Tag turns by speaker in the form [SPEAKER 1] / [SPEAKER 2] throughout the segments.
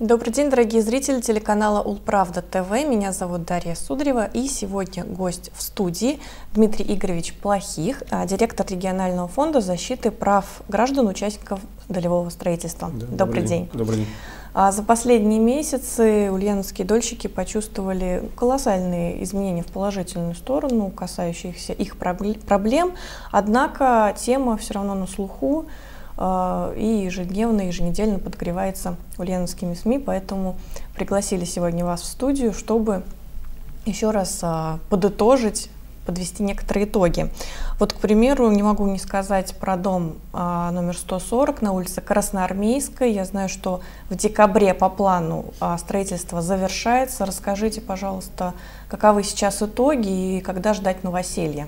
[SPEAKER 1] Добрый день, дорогие зрители телеканала Улправда ТВ. Меня зовут Дарья Сударева, и сегодня гость в студии Дмитрий Игоревич Плохих, а, директор регионального фонда защиты прав граждан, участников долевого строительства. Да, добрый, добрый день. день. Добрый день. А за последние месяцы ульяновские дольщики почувствовали колоссальные изменения в положительную сторону, касающиеся их проблем. Однако тема все равно на слуху. А, и ежедневно, еженедельно подогревается ульяновскими СМИ, поэтому пригласили сегодня вас в студию, чтобы еще раз а, подытожить подвести некоторые итоги. Вот, к примеру, не могу не сказать про дом а, номер 140 на улице Красноармейской. Я знаю, что в декабре по плану а, строительство завершается. Расскажите, пожалуйста, каковы сейчас итоги и когда ждать новоселья?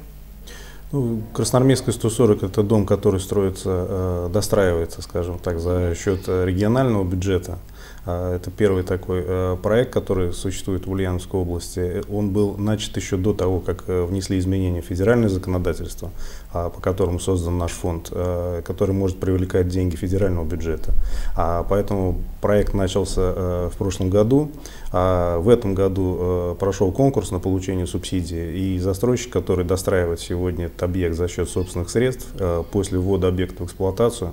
[SPEAKER 2] Ну, Красноармейская 140 – это дом, который строится, э, достраивается, скажем так, за счет э, регионального бюджета. Это первый такой э, проект, который существует в Ульяновской области. Он был начат еще до того, как э, внесли изменения в федеральное законодательство, а, по которому создан наш фонд, э, который может привлекать деньги федерального бюджета. А, поэтому проект начался в прошлом году. В этом году прошел конкурс на получение субсидии, и застройщик, который достраивает сегодня этот объект за счет собственных средств, после ввода объекта в эксплуатацию,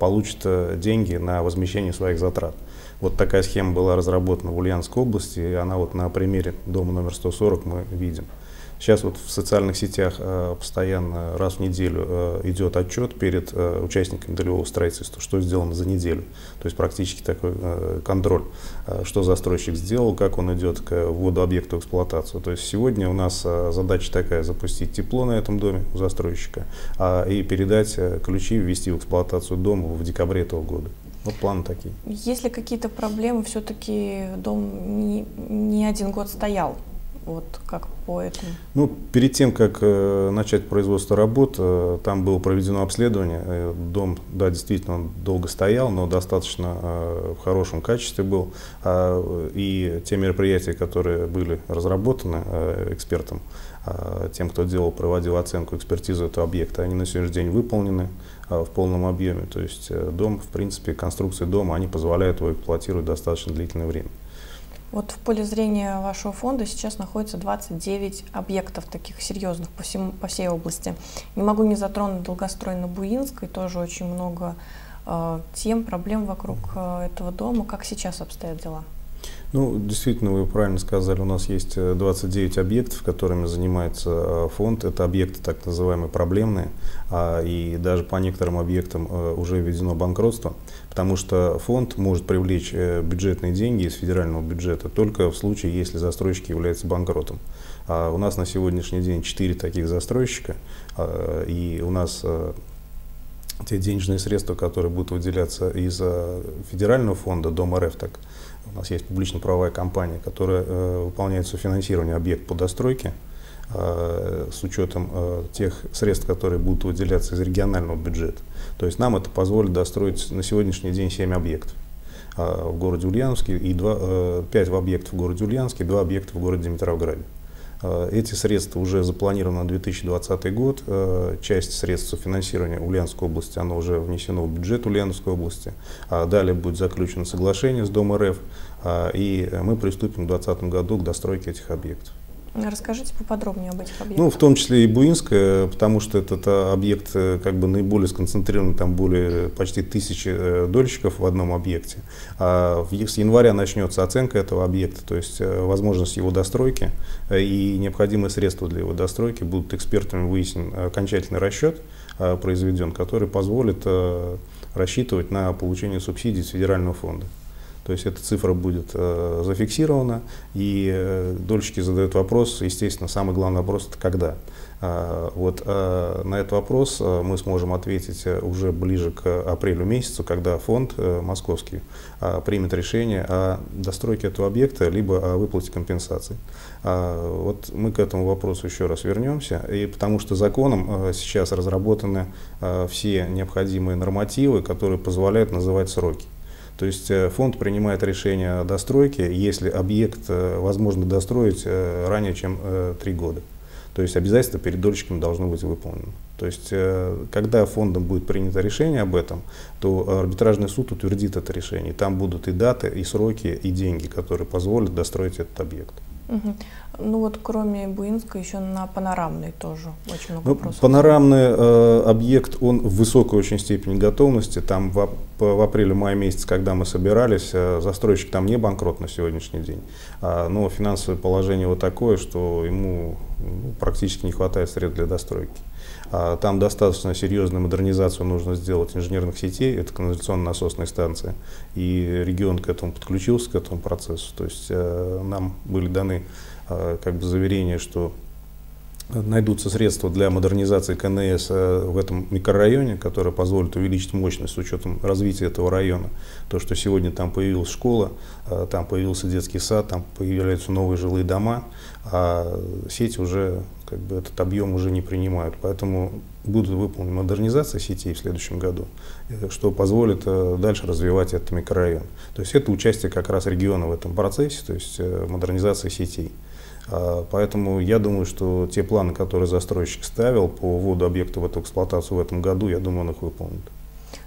[SPEAKER 2] получит деньги на возмещение своих затрат. Вот такая схема была разработана в Ульяновской области, и она вот на примере дома номер 140 мы видим. Сейчас вот в социальных сетях э, постоянно раз в неделю э, идет отчет перед э, участниками долевого строительства, что сделано за неделю. То есть практически такой контроль, что застройщик сделал, как он идет к вводу объекта в эксплуатацию. То есть сегодня у нас задача такая запустить тепло на этом доме у застройщика э, и передать ключи, ввести в эксплуатацию дома в декабре этого года. Вот планы такие.
[SPEAKER 1] Есть ли какие-то проблемы? Все-таки дом не, не один год стоял. Вот как по этому?
[SPEAKER 2] Ну, перед тем, как э, начать производство работ, э, там было проведено обследование. Э, дом, да, действительно, он долго стоял, но достаточно э, в хорошем качестве был. Э, и те мероприятия, которые были разработаны э, экспертом, э, тем, кто делал, проводил оценку, экспертизу этого объекта, они на сегодняшний день выполнены. А, в полном объеме. То есть э, дом, в принципе, конструкции дома, они позволяют его эксплуатировать достаточно длительное время.
[SPEAKER 1] Вот в поле зрения вашего фонда сейчас находится 29 объектов таких серьезных по, всему, по всей области. Не могу не затронуть долгострой на Буинской, тоже очень много э, тем, проблем вокруг э, этого дома. Как сейчас обстоят дела?
[SPEAKER 2] Ну, действительно, вы правильно сказали, у нас есть 29 э, объектов, которыми занимается э, фонд. Это объекты так называемые проблемные, а, и даже по некоторым объектам э, уже введено банкротство, потому что фонд может привлечь бюджетные деньги из федерального бюджета только в случае, если застройщик является банкротом. А у нас на сегодняшний день 4 таких застройщика, а, и у нас те денежные средства, которые будут выделяться из федерального фонда Дом РФ, так у нас есть публично-правовая компания, которая э, выполняет софинансирование объекта по достройке э, с учетом э, тех средств, которые будут выделяться из регионального бюджета. То есть нам это позволит достроить на сегодняшний день 7 объектов э, в городе Ульяновске и 2, э, 5 объектов в городе Ульяновске и 2 объекта в городе Димитровграде. Э, эти средства уже запланированы на 2020 год. Э, часть средств финансирования Ульяновской области, оно уже внесено в бюджет Ульяновской области. А далее будет заключено соглашение с Дом РФ, а, и мы приступим в 2020 году к достройке этих объектов.
[SPEAKER 1] Расскажите поподробнее об этих объектах.
[SPEAKER 2] Ну, в том числе и Буинская, потому что этот объект э, как бы наиболее сконцентрирован, там более почти тысячи э, дольщиков в одном объекте. А с января начнется оценка этого объекта, то есть э, возможность его достройки и необходимые средства для его достройки будут экспертами выяснен окончательный расчет произведен, который позволит рассчитывать на получение субсидий с федерального фонда. То есть эта цифра будет э, зафиксирована, и э, дольщики задают вопрос, естественно, самый главный вопрос – это когда. Э, вот э, на этот вопрос э, мы сможем ответить э, уже ближе к апрелю месяцу, когда фонд э, московский э, примет решение о достройке этого объекта, либо о выплате компенсаций. Э, вот мы к этому вопросу еще раз вернемся, и потому что законом э, сейчас разработаны э, все необходимые нормативы, которые позволяют называть сроки. То есть фонд принимает решение о достройке, если объект возможно достроить ранее, чем три года. То есть обязательства перед дольщиками должно быть выполнено. То есть, э, когда фондом будет принято решение об этом, то арбитражный суд утвердит это решение. Там будут и даты, и сроки, и деньги, которые позволят достроить этот объект.
[SPEAKER 1] Угу. Ну вот кроме Буинска еще на панорамный тоже очень много
[SPEAKER 2] ну,
[SPEAKER 1] вопросов.
[SPEAKER 2] Панорамный э, объект, он в высокой очень степени готовности. Там в, в апреле-мае месяц, когда мы собирались, э, застройщик там не банкрот на сегодняшний день. А, но финансовое положение вот такое, что ему ну, практически не хватает средств для достройки. А, там достаточно серьезную модернизацию нужно сделать инженерных сетей, это канализационно-насосные станции. И регион к этому подключился, к этому процессу. То есть э, нам были даны э, как бы заверения, что найдутся средства для модернизации КНС э, в этом микрорайоне, которые позволят увеличить мощность с учетом развития этого района. То, что сегодня там появилась школа, там появился детский сад, там появляются новые жилые дома, а сети уже как бы этот объем уже не принимают. Поэтому будет выполнена модернизация сетей в следующем году, э, что позволит э, дальше развивать этот микрорайон. То есть это участие как раз региона в этом процессе, то есть э, модернизация сетей. А, поэтому я думаю, что те планы, которые застройщик ставил по вводу объекта в эту эксплуатацию в этом году, я думаю, он их выполнит.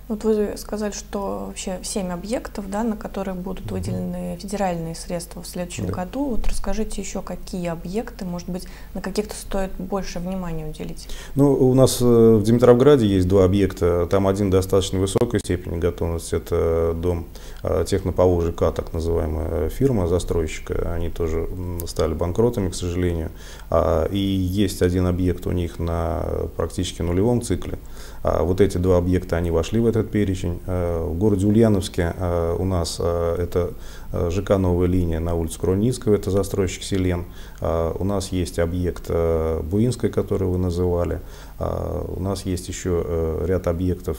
[SPEAKER 1] Вот вы сказали, что вообще 7 объектов, да, на которые будут выделены федеральные средства в следующем да. году. Вот расскажите еще, какие объекты, может быть, на каких-то стоит больше внимания уделить?
[SPEAKER 2] Ну, у нас э, в Димитровграде есть два объекта. Там один достаточно высокой степени готовности. Это дом э, технопову ЖК, так называемая фирма застройщика. Они тоже стали банкротами, к сожалению. А, и есть один объект у них на практически нулевом цикле. А, вот эти два объекта, они вошли в этот перечень. А, в городе Ульяновске а, у нас это ЖК «Новая линия» на улице Кроницкого, это застройщик «Селен». У нас есть объект Буинской, который вы называли. У нас есть еще ряд объектов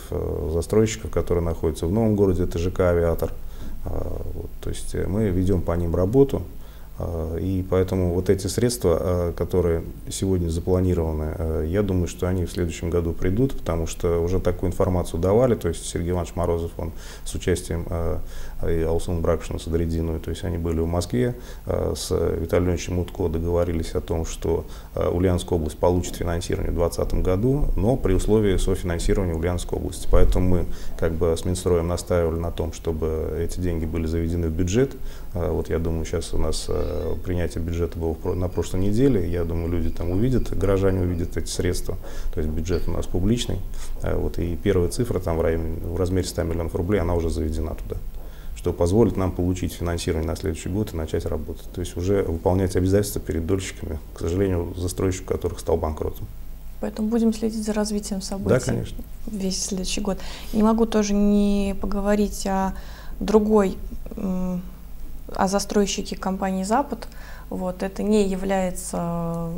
[SPEAKER 2] застройщиков, которые находятся в новом городе, это ЖК «Авиатор». То есть мы ведем по ним работу. А, и поэтому вот эти средства, а, которые сегодня запланированы, а, я думаю, что они в следующем году придут, потому что уже такую информацию давали, то есть Сергей Иванович Морозов, он с участием и Алсун Бракшина с Адридиной, то есть они были в Москве, с Виталием Леонидовичем Мутко договорились о том, что Ульяновская область получит финансирование в 2020 году, но при условии софинансирования Ульяновской области. Поэтому мы как бы с Минстроем настаивали на том, чтобы эти деньги были заведены в бюджет. Вот я думаю, сейчас у нас Э, принятие бюджета было на прошлой неделе. Я думаю, люди там увидят, горожане увидят эти средства. То есть бюджет у нас публичный. Э, вот, и первая цифра там в, районе, в размере 100 миллионов рублей, она уже заведена туда что позволит нам получить финансирование на следующий год и начать работать. То есть уже выполнять обязательства перед дольщиками, к сожалению, застройщик которых стал банкротом.
[SPEAKER 1] Поэтому будем следить за развитием событий
[SPEAKER 2] да, конечно.
[SPEAKER 1] весь следующий год. Не могу тоже не поговорить о другой о застройщике компании «Запад». Вот, это не является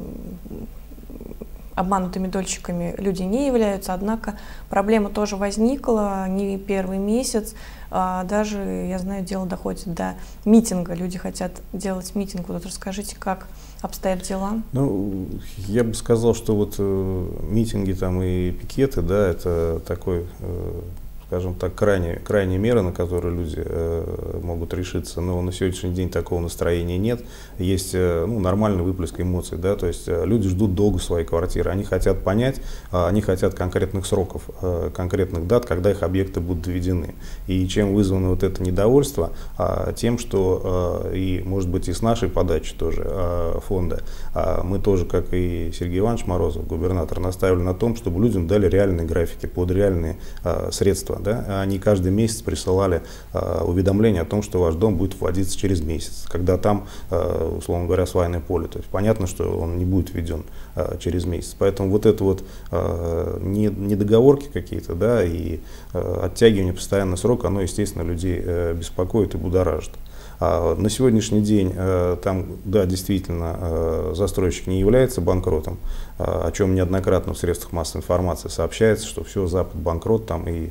[SPEAKER 1] обманутыми дольщиками люди не являются, однако проблема тоже возникла не первый месяц, даже, я знаю, дело доходит до митинга, люди хотят делать митинг, вот расскажите, как обстоят дела?
[SPEAKER 2] Ну, я бы сказал, что вот э, митинги там и пикеты, да, это такой э, скажем так, крайне, крайние меры, на которые люди э, могут решиться. Но на сегодняшний день такого настроения нет. Есть э, ну, нормальный выплеск эмоций. Да? То есть э, люди ждут долго своей квартиры. Они хотят понять, э, они хотят конкретных сроков, э, конкретных дат, когда их объекты будут доведены. И чем вызвано вот это недовольство? Э, тем, что э, и, может быть, и с нашей подачи тоже э, фонда, э, мы тоже, как и Сергей Иванович Морозов, губернатор, наставили на том, чтобы людям дали реальные графики под реальные э, средства да, они каждый месяц присылали э, уведомление о том, что ваш дом будет вводиться через месяц, когда там, э, условно говоря, свайное поле. То есть понятно, что он не будет введен э, через месяц. Поэтому вот это вот э, недоговорки какие-то, да, и э, оттягивание постоянно срока, оно, естественно, людей э, беспокоит и будоражит. А на сегодняшний день э, там, да, действительно, э, застройщик не является банкротом, э, о чем неоднократно в средствах массовой информации сообщается, что все, Запад банкрот там и,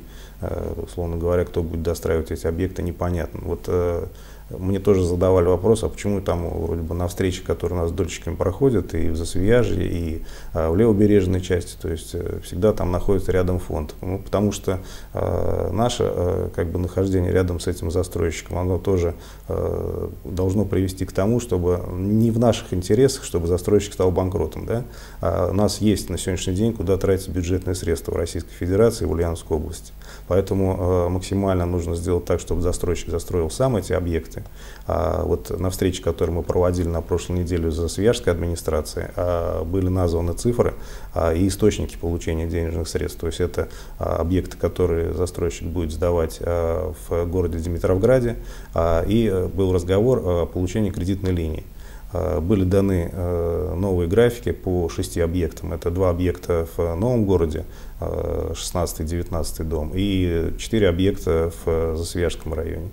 [SPEAKER 2] условно говоря, кто будет достраивать эти объекты, непонятно. Вот мне тоже задавали вопрос, а почему там вроде бы на встрече, которые у нас с дольщиками проходят, и в Засвияжье, и а, в левобережной части, то есть э, всегда там находится рядом фонд. Ну, потому что а, наше а, как бы нахождение рядом с этим застройщиком, оно тоже а, должно привести к тому, чтобы не в наших интересах, чтобы застройщик стал банкротом. Да? А у нас есть на сегодняшний день куда тратить бюджетные средства в Российской Федерации в Ульяновской области. Поэтому э, максимально нужно сделать так, чтобы застройщик застроил сам эти объекты. А вот на встрече, которую мы проводили на прошлой неделе за Свияжской администрацией, э, были названы цифры э, и источники получения денежных средств. То есть это э, объекты, которые застройщик будет сдавать э, в городе Димитровграде, э, и был разговор о получении кредитной линии. Э, были даны э, новые графики по шести объектам. Это два объекта в новом городе, 16-19 э, дом, и четыре объекта в Засвияжском районе.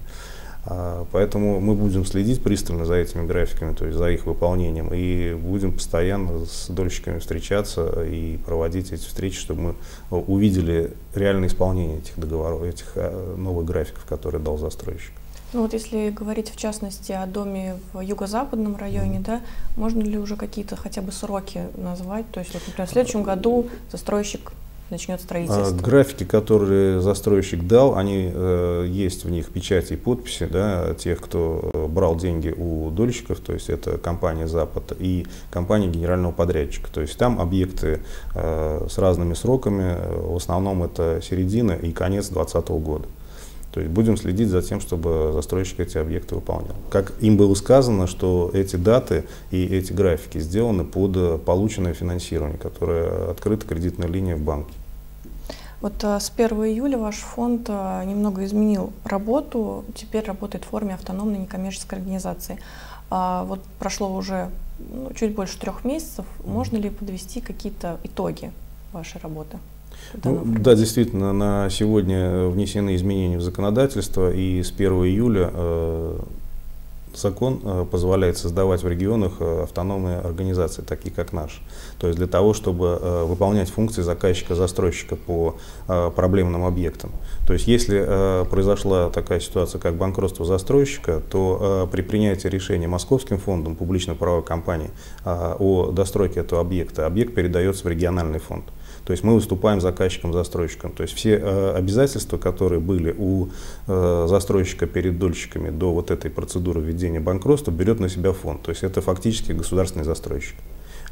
[SPEAKER 2] Поэтому мы будем следить пристально за этими графиками, то есть за их выполнением, и будем постоянно с дольщиками встречаться и проводить эти встречи, чтобы мы увидели реальное исполнение этих договоров, этих новых графиков, которые дал застройщик.
[SPEAKER 1] Ну вот если говорить в частности о доме в юго-западном районе, да, можно ли уже какие-то хотя бы сроки назвать? То есть, вот, например, в следующем году застройщик начнет строительство?
[SPEAKER 2] А, графики, которые застройщик дал, они э, есть в них печати и подписи да, тех, кто э, брал деньги у дольщиков, то есть это компания Запад и компания генерального подрядчика. То есть там объекты э, с разными сроками, в основном это середина и конец 2020 года. То есть будем следить за тем, чтобы застройщик эти объекты выполнял. Как им было сказано, что эти даты и эти графики сделаны под полученное финансирование, которое открыта кредитная линия в банке.
[SPEAKER 1] Вот а, с 1 июля ваш фонд а, немного изменил работу, теперь работает в форме автономной некоммерческой организации. А вот прошло уже ну, чуть больше трех месяцев. Можно ли подвести какие-то итоги вашей работы?
[SPEAKER 2] Ну, да, действительно, на сегодня внесены изменения в законодательство, и с 1 июля э, закон э, позволяет создавать в регионах э, автономные организации, такие как наш. То есть для того, чтобы э, выполнять функции заказчика-застройщика по проблемным объектам. То есть если произошла такая ситуация, как банкротство застройщика, то при принятии решения Московским фондом публично-правовой компании о достройке этого объекта, объект передается в региональный фонд. То есть мы выступаем заказчиком-застройщиком. То есть все э, обязательства, которые были у э, застройщика перед дольщиками до вот этой процедуры введения банкротства, берет на себя фонд. То есть это фактически государственный застройщик.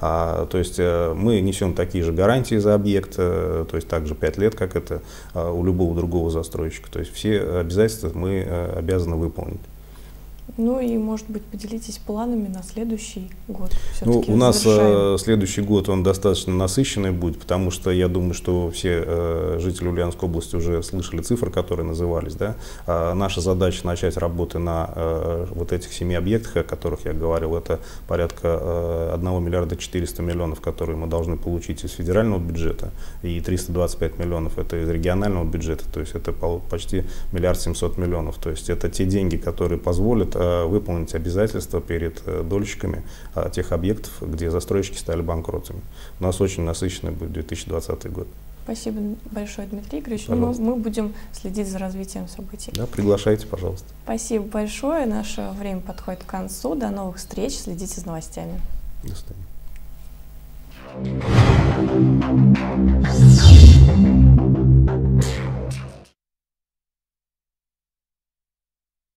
[SPEAKER 2] А, то есть э, мы несем такие же гарантии за объект, то есть также 5 лет, как это у любого другого застройщика. То есть все обязательства мы обязаны выполнить.
[SPEAKER 1] Ну и, может быть, поделитесь планами на следующий год.
[SPEAKER 2] Ну, у нас э, следующий год он достаточно насыщенный будет, потому что я думаю, что все э, жители Ульяновской области уже слышали цифры, которые назывались. Да? А наша задача начать работы на э, вот этих семи объектах, о которых я говорил. Это порядка э, 1 миллиарда 400 миллионов, которые мы должны получить из федерального бюджета, и 325 миллионов это из регионального бюджета, то есть это почти миллиард 700 миллионов. То есть это те деньги, которые позволят Э, выполнить обязательства перед э, дольщиками э, тех объектов, где застройщики стали банкротами. У нас очень насыщенный будет 2020 год.
[SPEAKER 1] Спасибо большое, Дмитрий Игоревич. Ну, мы, мы будем следить за развитием событий.
[SPEAKER 2] Да, приглашайте, пожалуйста.
[SPEAKER 1] Спасибо большое. Наше время подходит к концу. До новых встреч. Следите за новостями.
[SPEAKER 2] До свидания.